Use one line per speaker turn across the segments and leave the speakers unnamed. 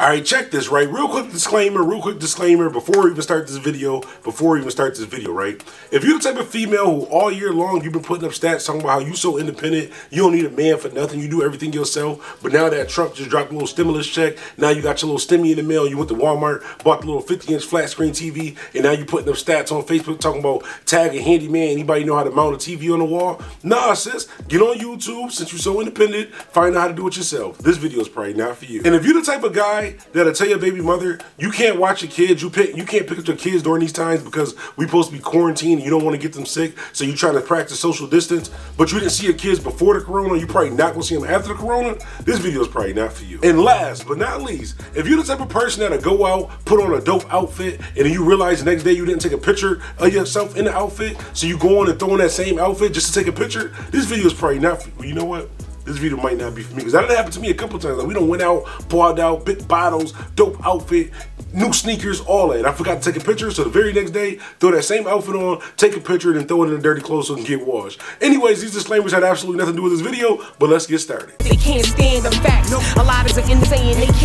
All right, check this, right? Real quick disclaimer, real quick disclaimer before we even start this video, before we even start this video, right? If you're the type of female who all year long you've been putting up stats talking about how you so independent, you don't need a man for nothing, you do everything yourself, but now that Trump just dropped a little stimulus check, now you got your little stimmy in the mail, you went to Walmart, bought the little 50 inch flat screen TV, and now you're putting up stats on Facebook talking about tag a handyman, anybody know how to mount a TV on the wall? Nah, sis, get on YouTube, since you're so independent, find out how to do it yourself. This video is probably not for you. And if you're the type of guy that'll tell your baby mother you can't watch your kids, you pick, you can't pick up your kids during these times because we supposed to be quarantined. You don't want to get them sick, so you trying to practice social distance. But you didn't see your kids before the corona. You probably not gonna see them after the corona. This video is probably not for you. And last but not least, if you're the type of person that'll go out, put on a dope outfit, and then you realize the next day you didn't take a picture of yourself in the outfit, so you go on and throw in that same outfit just to take a picture. This video is probably not for you. You know what? This video might not be for me because that happened to me a couple times. Like we don't went out, poured out, big bottles, dope outfit, new sneakers, all that. I forgot to take a picture, so the very next day, throw that same outfit on, take a picture, and then throw it in the dirty clothes so it can get washed. Anyways, these disclaimers had absolutely nothing to do with this video, but let's get started.
They can't stand the facts. A lot of insane, they can't stand this raps. I'm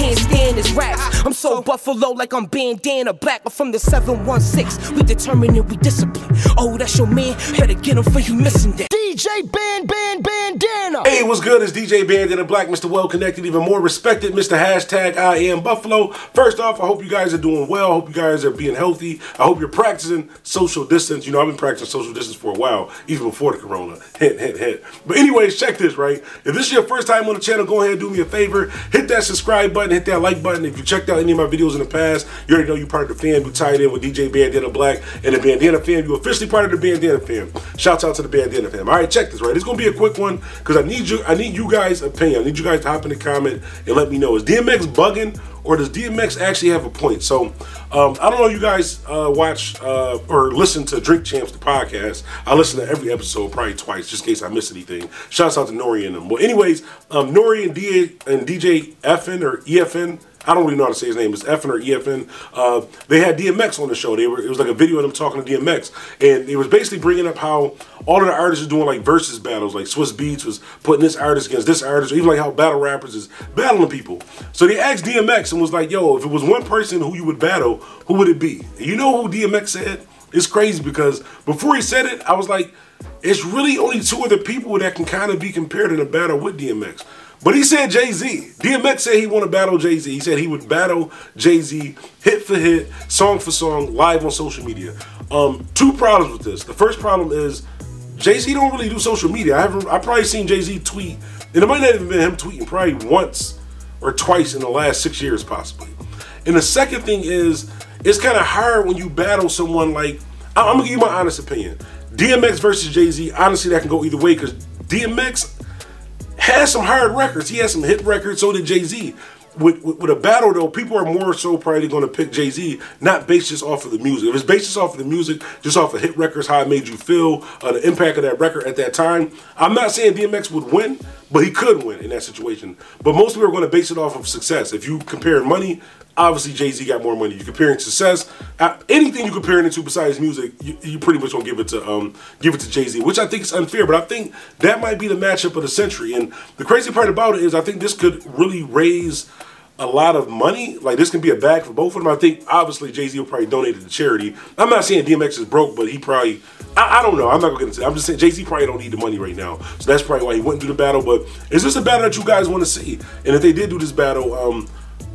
so buffalo like I'm bandana black, but from the 716, we determined and we discipline. Oh, that's your man, better get him for you missing that.
DJ Band Band Bandana.
Hey, what's good? It's DJ Bandana Black, Mr. Well Connected, even more respected, Mr. Hashtag I am Buffalo. First off, I hope you guys are doing well. I hope you guys are being healthy. I hope you're practicing social distance. You know, I've been practicing social distance for a while, even before the corona. Hit, hit, hit. But anyways, check this, right? If this is your first time on the channel, go ahead and do me a favor. Hit that subscribe button, hit that like button. If you checked out any of my videos in the past, you already know you're part of the fam. You tied in with DJ Bandana Black and the Bandana fam. You officially part of the Bandana fam. Shouts out to the Bandana fam. All right, check this, right? It's gonna be a quick one because I need you. I need you guys' opinion. I need you guys to hop in the comment and let me know. Is DMX bugging or does DMX actually have a point? So um, I don't know. You guys uh, watch uh, or listen to Drink Champs the podcast. I listen to every episode probably twice just in case I miss anything. Shouts out to Nori and them. Well, anyways, um, Nori and, D- and DJ FN or EFN. I don't really know how to say his name. It's FN or EFN. Uh, they had DMX on the show. They were it was like a video of them talking to DMX, and it was basically bringing up how all of the artists are doing like versus battles. Like Swizz Beatz was putting this artist against this artist, or even like how battle rappers is battling people. So they asked DMX and was like, "Yo, if it was one person who you would battle, who would it be?" And you know who DMX said? It's crazy because before he said it, I was like, "It's really only two other people that can kind of be compared in a battle with DMX." But he said Jay Z. DMX said he want to battle Jay Z. He said he would battle Jay Z hit for hit, song for song, live on social media. Um, two problems with this. The first problem is Jay Z don't really do social media. I haven't. I probably seen Jay Z tweet, and it might not even been him tweeting probably once or twice in the last six years, possibly. And the second thing is, it's kind of hard when you battle someone like. I'm gonna give you my honest opinion. DMX versus Jay Z. Honestly, that can go either way because DMX has some hard records. He has some hit records. So did Jay Z. With, with, with, a battle though, people are more so probably going to pick Jay Z, not based just off of the music. If it's based just off of the music, just off of hit records, how it made you feel, uh, the impact of that record at that time. I'm not saying DMX would win, but he could win in that situation. But most people are going to base it off of success. If you compare money, obviously Jay Z got more money. You comparing success, uh, anything you compare it to besides music, you, you pretty much gonna give it to um, give it to Jay Z, which I think is unfair. But I think that might be the matchup of the century. And the crazy part about it is, I think this could really raise a lot of money. Like this can be a bag for both of them. I think obviously Jay Z will probably donate it to charity. I'm not saying DMX is broke, but he probably I, I don't know. I'm not gonna get into. I'm just saying Jay Z probably don't need the money right now, so that's probably why he wouldn't do the battle. But is this a battle that you guys want to see? And if they did do this battle, um,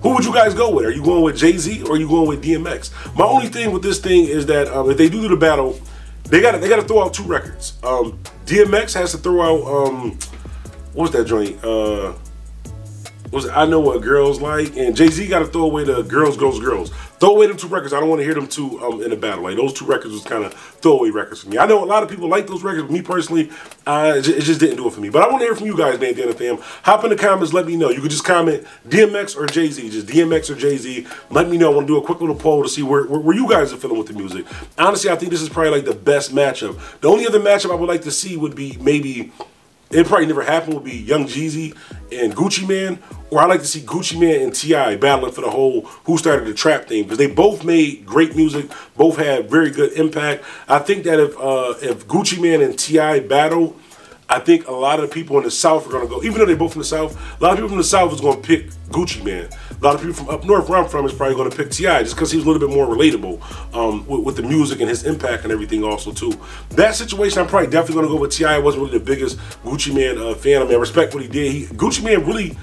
who would you guys go with? Are you going with Jay Z or are you going with DMX? My only thing with this thing is that um, if they do do the battle, they got they got to throw out two records. Um, DMX has to throw out um, what was that joint? Uh, was I know what girls like, and Jay Z got to throw away the girls, girls, girls. Throw away them two records. I don't want to hear them two um, in a battle. Like those two records was kind of throwaway records for me. I know a lot of people like those records, but me personally, uh, it, just, didn't do it for me. But I want to hear from you guys, Bandana fam. Hop in the comments, let me know. You can just comment DMX or Jay Z, just DMX or Jay Z. Let me know. I want to do a quick little poll to see where, where, where you guys are feeling with the music. Honestly, I think this is probably like the best matchup. The only other matchup I would like to see would be maybe it probably never happened would be Young Jeezy and Gucci Mane, or I like to see Gucci Mane and T.I. battling for the whole who started the trap thing because they both made great music, both had very good impact. I think that if uh, if Gucci Mane and T.I. battle, I think a lot of people in the South are gonna go, even though they're both from the South, a lot of people from the South is gonna pick Gucci Mane. A lot of people from up north where I'm from is probably gonna pick T.I. just because he's a little bit more relatable um, with, with, the music and his impact and everything also too. That situation, I'm probably definitely gonna go with T.I. I wasn't really the biggest Gucci Mane uh, fan. I mean, I respect what he did. He, Gucci Mane really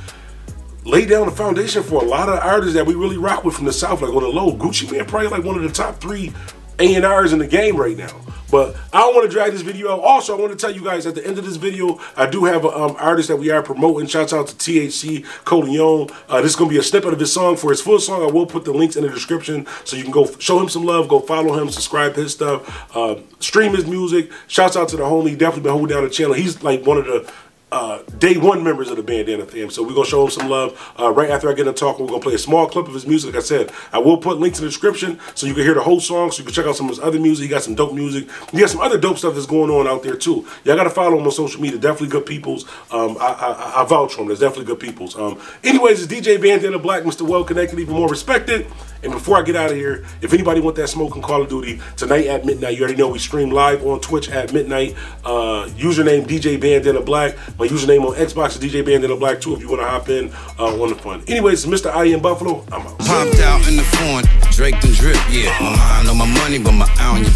laid down the foundation for a lot of artists that we really rock with from the South, like on the low. Gucci Mane probably like one of the top three A&Rs in the game right now. But I don't want to drag this video out. Also, I want to tell you guys at the end of this video, I do have an um, artist that we are promoting. Shouts out to THC Coleone. Uh, this is going to be a snippet of his song. For his full song, I will put the links in the description so you can go show him some love, go follow him, subscribe his stuff, uh, stream his music. Shouts out to the homie. Definitely been holding down the channel. He's like one of the uh, day one members of the Bandana fam. So we're gonna show him some love. Uh, right after I get to talk, we're gonna play a small clip of his music. Like I said, I will put links in the description so you can hear the whole song, so you can check out some of his other music. He got some dope music. He got some other dope stuff that's going on out there too. Y'all gotta follow him on social media. Definitely good peoples. Um, I, I, I, vouch for him. There's definitely good peoples. Um, anyways, it's DJ Bandana Black, Mr. Well Connected, even more respected. And before I get out of here, if anybody want that smoking Call of Duty tonight at midnight, you already know we stream live on Twitch at midnight. Uh, username DJ Bandana Black. My username on Xbox is DJ Bandana Black 2 If you want to hop in uh, on the fun. Anyways, Mr. I am Buffalo. I'm out.
Popped out in the phone, Drake and drip. Yeah, my mind on my money, but my eye on you.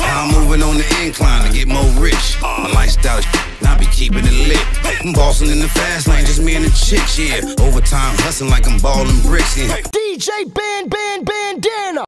I'm moving on the incline to get more rich. My lifestyle is I be keeping it lit. I'm bossing in the fast lane, just me and the chicks, yeah. Overtime hustling like I'm balling bricks, yeah.
DJ Band Band Bandana.